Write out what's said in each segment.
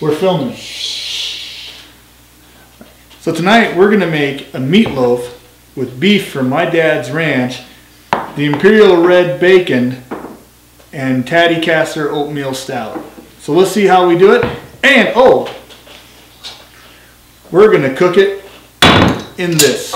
We're filming. So tonight we're gonna make a meatloaf with beef from my dad's ranch, the Imperial Red Bacon, and Tadcaster Oatmeal Stout. So let's see how we do it. And, oh, we're gonna cook it in this.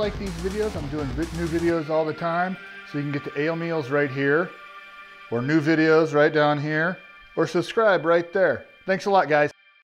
Like these videos, I'm doing new videos all the time. So you can get the ale meals right here, or new videos right down here, or subscribe right there. Thanks a lot, guys.